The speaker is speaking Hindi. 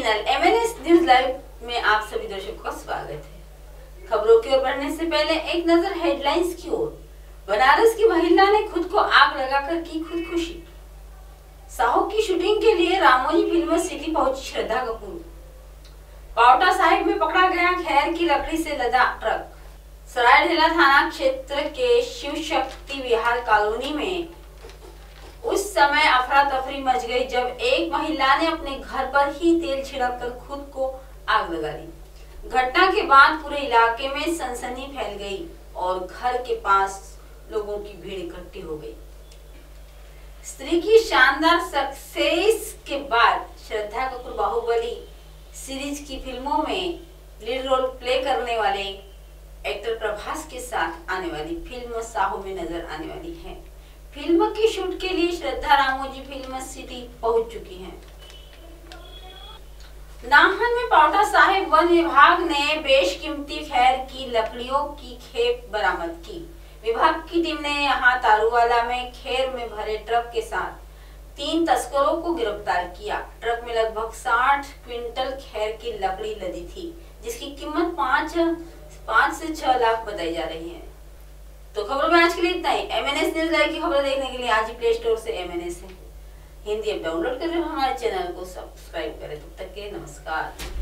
चैनल एमएनएस न्यूज़ लाइव में आप सभी दर्शकों का स्वागत है। खबरों की ओर बढ़ने से पहले एक नज़र हेडलाइंस की ओर। बनारस की महिला ने खुद को आग लगाकर की खुदकुशी। साहू की शूटिंग के लिए रामोजी फ़िल्म सिटी पहुँची श्रद्धा कपूर। पावटा साहिब में पकड़ा गया खैर की लकड़ी से लदा ट्रक। सरायढेला थाना क्षेत्र के शिव शक्ति विहार कॉलोनी में उस समय अफरा तफरी मच गई जब एक महिला ने अपने घर पर ही तेल छिड़क कर खुद को आग लगा दी। घटना के बाद पूरे इलाके में सनसनी फैल गई और घर के पास लोगों की भीड़ इकट्ठी हो गई। स्त्री की शानदार सक्सेस के बाद श्रद्धा कपूर बाहुबली सीरीज़ की फ़िल्मों में लीड रोल प्ले करने वाले एक्टर प्रभास के साथ आने वाली फ़िल्म साहू में नज़र आने वाली है। फ़िल्म की शूट के लिए श्रद्धा रामोजी फ़िल्म सिटी पहुँच चुकी हैं। नाहन में पावटा साहिब वन विभाग ने बेशकीमती खैर की, लकड़ियों की खेप बरामद की। विभाग की टीम ने यहाँ तारूवाला में खेर में भरे ट्रक के साथ तीन तस्करों को गिरफ़्तार किया। ट्रक में लगभग 60 क्विंटल खैर की लकड़ी लदी थी, जिसकी कीमत पाँच पाँच से छह लाख बताई जा रही है। खबरों में आज के लिए इतना ही। M N S news live की खबर देखने के लिए आज ही प्ले स्टोर से एम एन है। हिंदी ऐप डाउनलोड करें हमारे चैनल को। सब्सक्राइब करें। तब तक के नमस्कार।